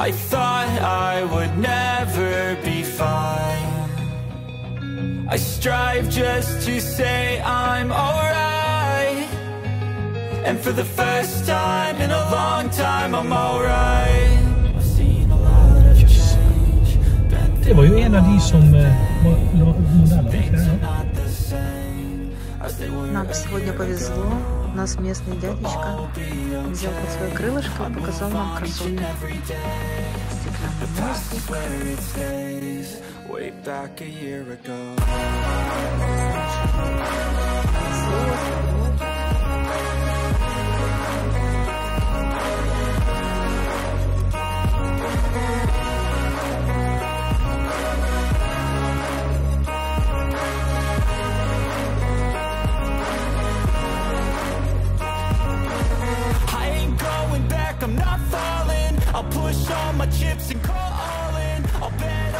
I thought I would never be fine. I strive just to say I'm alright. And for the first time in a long time, I'm alright. I've seen a lot of change. Been Det var ju en av de som eh, var la modeller. things are Ja. not the same as they were Нам a сегодня year повезло. Нас местный дядечка взял под свое крылышко и показал нам stays, way back a year ago.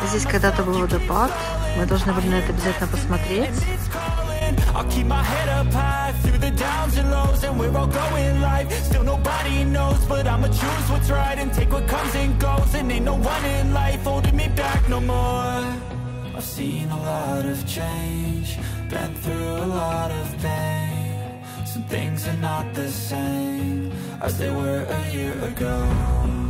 Здесь когда-то был водопад. Мы должны были на это обязательно посмотреть. it's calling. I'll keep my head up high through the downs and lows, and we're all going live. Still nobody knows, but I'ma choose what's right and take what comes and goes. And ain't no one in life holding me back no more. I've seen a lot of change, been through a lot of pain. Some things are not the same as they were a year ago.